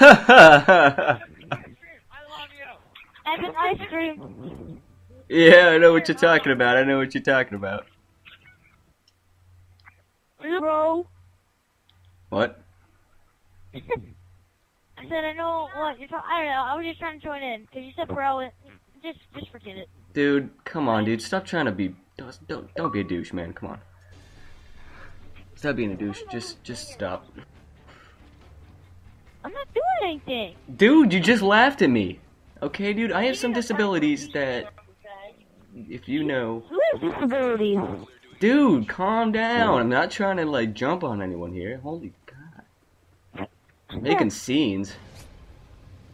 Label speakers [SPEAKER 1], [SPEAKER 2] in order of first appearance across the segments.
[SPEAKER 1] yeah,
[SPEAKER 2] Evan ice cream.
[SPEAKER 1] I know what you're talking about. I know what you're talking about.
[SPEAKER 2] Bro.
[SPEAKER 1] What?
[SPEAKER 2] I said I know what you're talking. I don't know. I was just trying to join in because you said bro. And just, just forget it.
[SPEAKER 1] Dude, come on, dude. Stop trying to be. Don't, don't, don't be a douche, man. Come on. Stop being a douche. Just, just stop.
[SPEAKER 2] I'm not doing anything.
[SPEAKER 1] Dude, you just laughed at me. Okay, dude. I have some disabilities that, if you know,
[SPEAKER 2] Who has disabilities?
[SPEAKER 1] dude, calm down. I'm not trying to like jump on anyone here. Holy God. Making scenes.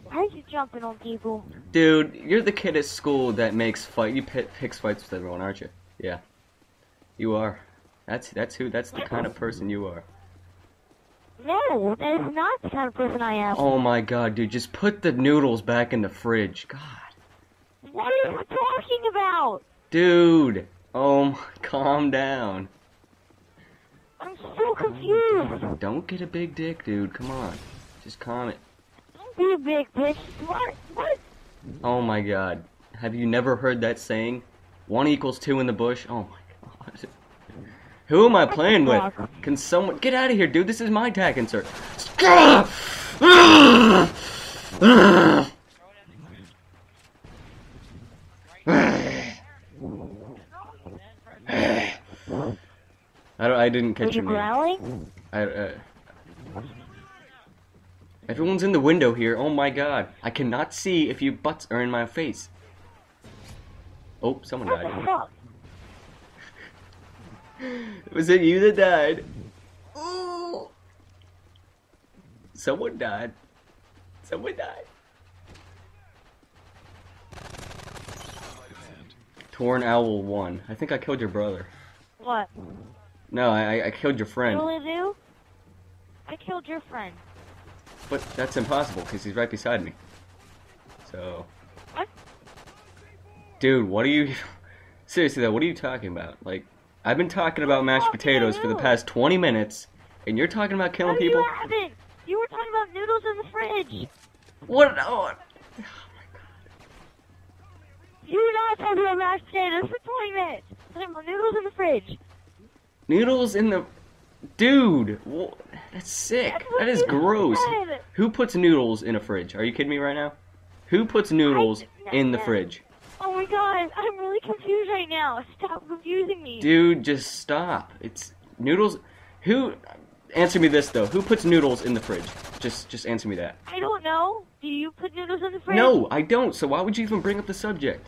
[SPEAKER 2] Why are you jumping on people?
[SPEAKER 1] Dude, you're the kid at school that makes fight. You pick, picks fights with everyone, aren't you? Yeah, you are. That's that's who. That's the kind of person you are.
[SPEAKER 2] No, that is not the kind of person I am.
[SPEAKER 1] Oh my god, dude, just put the noodles back in the fridge. God,
[SPEAKER 2] What are you talking about?
[SPEAKER 1] dude. Oh, my, calm down.
[SPEAKER 2] I'm so confused.
[SPEAKER 1] Don't get a big dick, dude. Come on, just calm it.
[SPEAKER 2] Don't be a big bitch. What? What?
[SPEAKER 1] Oh my god, have you never heard that saying? One equals two in the bush. Oh my god. Who am I playing with? Can someone get out of here, dude? This is my tac insert. I don't. I didn't
[SPEAKER 2] Are
[SPEAKER 1] catch
[SPEAKER 2] you
[SPEAKER 1] your name.
[SPEAKER 2] growling?
[SPEAKER 1] I, uh, everyone's in the window here. Oh my god. I cannot see if you butts are in my face. Oh, someone died. Was it you that died? Ooh. Someone died. Someone died. Torn Owl 1. I think I killed your brother.
[SPEAKER 2] What?
[SPEAKER 1] No, I, I killed your friend.
[SPEAKER 2] really do? I killed your friend.
[SPEAKER 1] But that's impossible because he's right beside me. So.
[SPEAKER 2] What?
[SPEAKER 1] Dude, what are you. Seriously though, what are you talking about? Like, I've been talking about mashed potatoes for the past 20 minutes, and you're talking about killing
[SPEAKER 2] What are
[SPEAKER 1] people?
[SPEAKER 2] you laughing? You were talking about noodles in the fridge.
[SPEAKER 1] What? Oh, my god.
[SPEAKER 2] You were not talking about mashed potatoes for 20 minutes. Talking about noodles in the fridge.
[SPEAKER 1] noodles in the. Dude, wha- that's sick.
[SPEAKER 2] That's
[SPEAKER 1] That is gross.
[SPEAKER 2] said.
[SPEAKER 1] Who puts noodles in a fridge? Are you kidding me right now? Who puts noodles
[SPEAKER 2] I-
[SPEAKER 1] in the
[SPEAKER 2] no.
[SPEAKER 1] fridge?
[SPEAKER 2] God, I'm really confused right now. Stop confusing me.
[SPEAKER 1] Dude, just stop. It's noodles. Who? Answer me this though. Who puts noodles in the fridge? Just, just answer me that.
[SPEAKER 2] I don't know. Do you put noodles in the fridge?
[SPEAKER 1] No, I don't. So why would you even bring up the subject?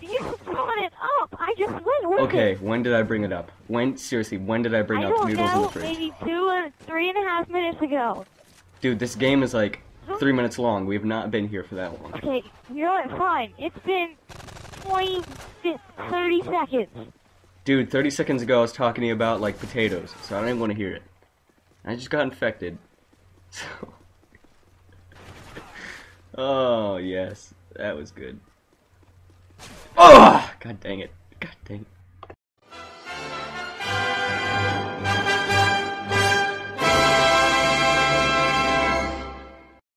[SPEAKER 2] You brought it up. I just went with
[SPEAKER 1] Okay,
[SPEAKER 2] it.
[SPEAKER 1] when did I bring it up? When seriously, when did I bring
[SPEAKER 2] I
[SPEAKER 1] up
[SPEAKER 2] don't
[SPEAKER 1] noodles in the fridge?
[SPEAKER 2] Maybe two and three and a half minutes ago.
[SPEAKER 1] Dude, this game is like three minutes long. We have not been here for that long.
[SPEAKER 2] Okay, you know what? Fine. It's been 20, 30 seconds.
[SPEAKER 1] Dude, 30 seconds ago I was talking to you about like potatoes, so I don't even want to hear it. I just got infected. So. Oh, yes. That was good. Oh! God dang it. God dang it.